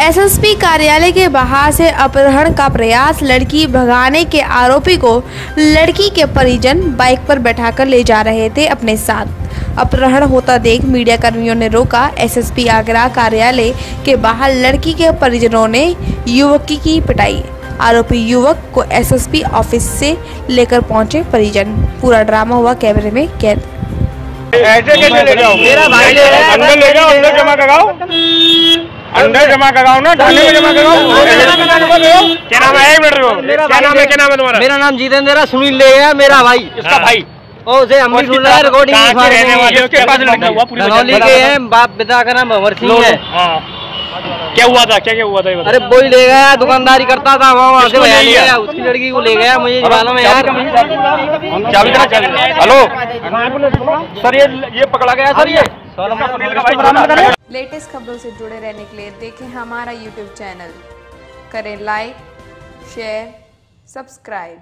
SSP कार्यालय के बाहर से अपहरण का प्रयास लड़की भगाने के आरोपी को लड़की के परिजन बाइक पर बैठाकर ले जा रहे थे अपने साथ। अपहरण होता देख मीडिया कर्मियों ने रोका। एसएसपी आगरा कार्यालय के बाहर लड़की के परिजनों ने युवक की की पिटाई। आरोपी युवक को एसएसपी ऑफ़िस से लेकर पहुँचे परिजन। पूरा ड्रामा हुआ कैमरे में कैद। ऐसे कैसे ले जाओ मेरा भाई ले रहा है, अंदर ले जाओ अंदर जमा कराओ। अंदर जमा कराओ ना थाने में जमा कराओ। क्या नाम है? एक मिनट क्या नाम है क्या नाम है तुम्हारा? मेरा नाम जितेंद्र है सुनील ले गया मेरा भाई। इसका भाई। ओ उसे हम भी सुन रहे हैं रिकॉर्डिंग के रहने वाले इसके पास लिखा हुआ पूरी धनौली के हैं बाप पिता का नाम भंवर सिंह है। हाँ। क्या हुआ था? क्या क्या हुआ था? ये बताओ। अरे वो ही ले गया दुकानदारी करता था वहाँ वहाँ से ले गया? उसकी लड़की को ले गया मुझे मालूम है यार हेलो? सर ये ये पकड़ा गया सर ये। लेटेस्ट खबरों से जुड़े रहने के लिए देखें हमारा यूट्यूब चैनल करें लाइक शेयर सब्सक्राइब